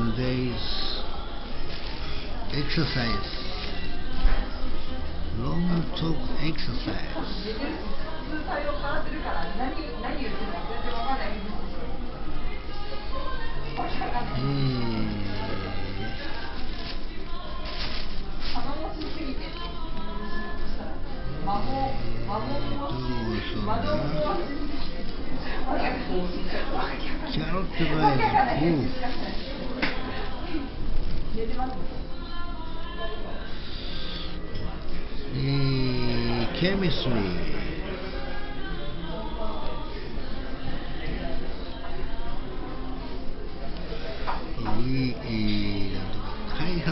today's exercise long talk exercise 数対応変わってるから何何言ってるか全然わかんないんですよ。わけわかんない。頼もしすぎて。魔法魔法も魔法もわけわか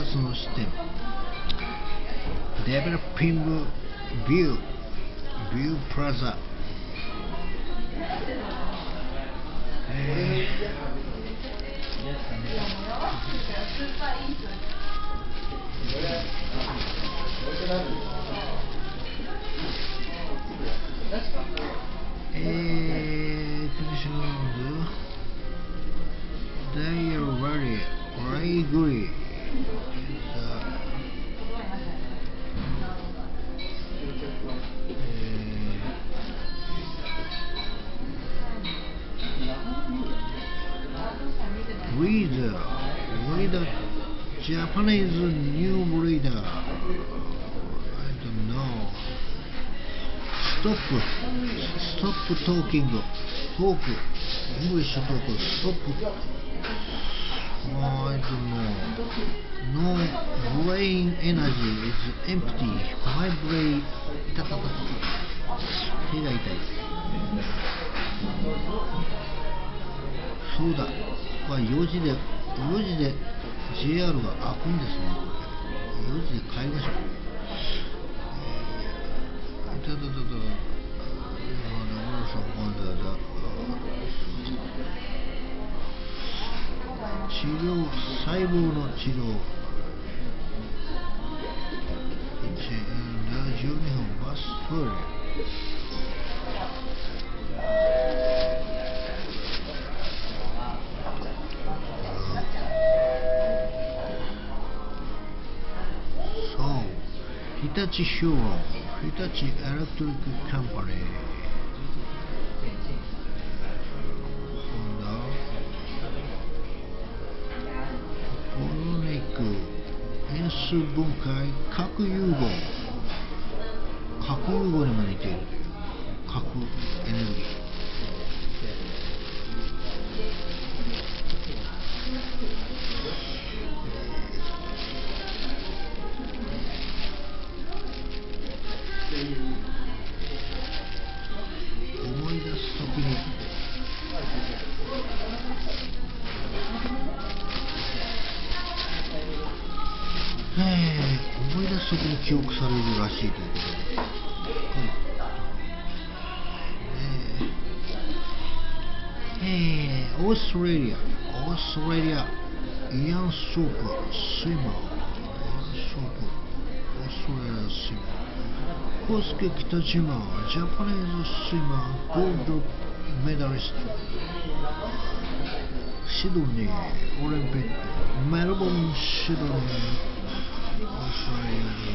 んない。characterize proof 出てます。えー chemistry いいなんとか開ブリーダージャパニーズニューブリーダー I don't know ストップ。ストップトーキング。トーク。イングリッシュトーク。ストップ。I don't know No brain energy is empty. My brain いたたたた手が痛い。そうだ、まあ、4時で4時で JR が開くんですね。4時で帰りましょう。えーいたたたたた治療細胞の治療立ヒューロン日立エレクトリックカンパニーホンダポロネック変数分解核融合核融合にも似ている核エネルギー思い出すときにえー思い出すときに記憶されるらしいということで、えーえーオーストラリアオーストラリアイアン・ソープ。 swimmer。イアン・ソープ。オーストラリアスイマー。コスケ北島ジャパニーズスイマーゴールドメダリストシドニーオリンピックメルボンシドニーオーストラリアで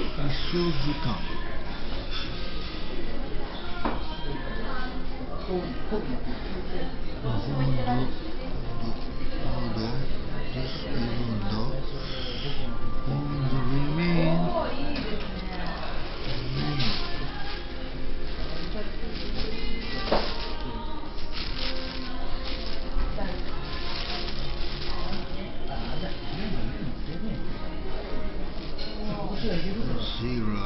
日照時間ホールドホールド zero.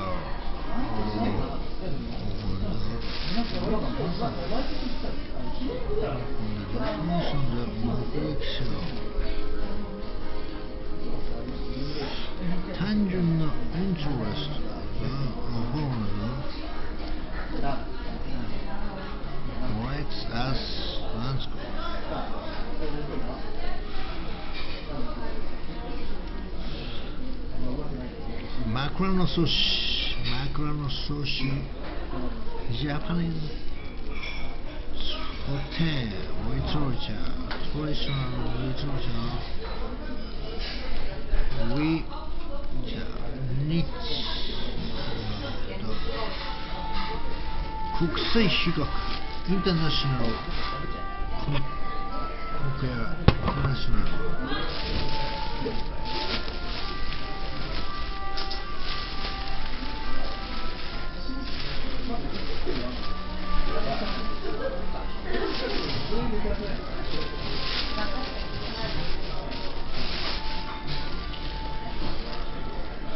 Tangent of interest. クロのソシマクロノソシジャパニーズ。ホテル。ウィトロチャートリショナルウィトロチャーウィジャニッチ。国際資格インターナショナル。コンペアインターナショナル。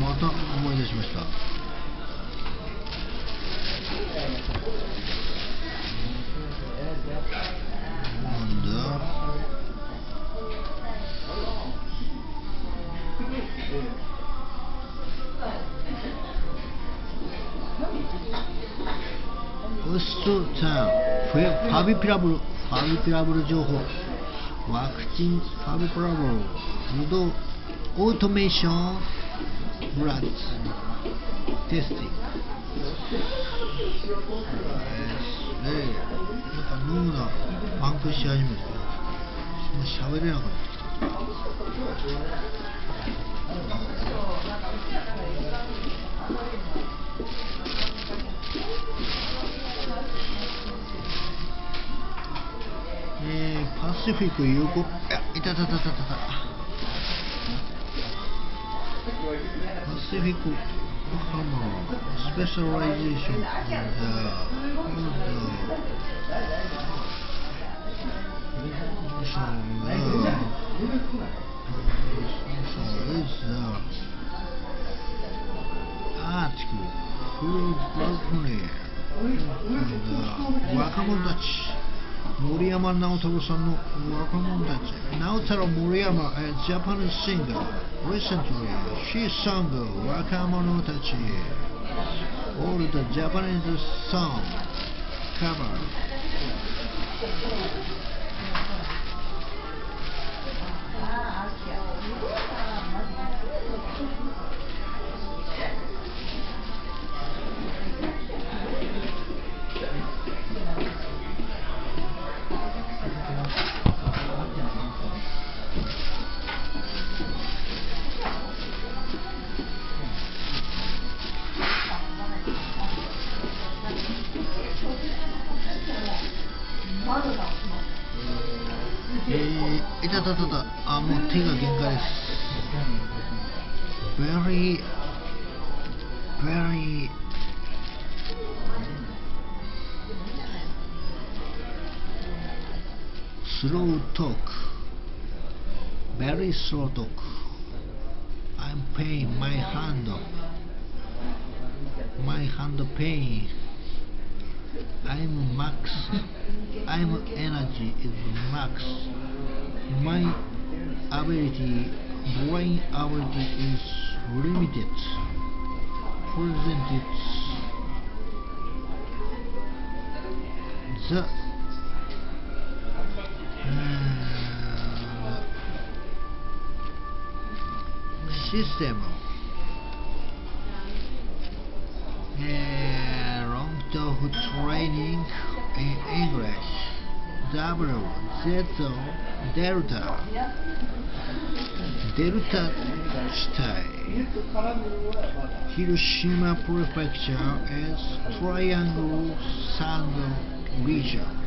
また思い出しました。なんだ？ウストタウン。ファビピラブルファビピラブル情報。ワクチンファビピラブル自動オートメーション。ブラッツテスティングえー、なんか脳がパンクし始めてもう喋れなくなってきたえー、パシフィック有効いやいたたたたたたセフィコ、ハマー、スペシャライゼーション、アーティクル、フルーバークネー、若者たち、森山直太郎さんの若者たち、直太郎森山、ジャパンシンガー。Recently she sang 若者たち all the Japanese song cover えたたたたあもう手が限界です very very slow talk very slow talk I'm pain my hand my hand pain I'm max I'm energy is max. My ability brain ability is limited presented. The uh, system. Uh, term training in English. W Z Delta. Delta 地帯 Hiroshima Prefecture is Triangle Sand Region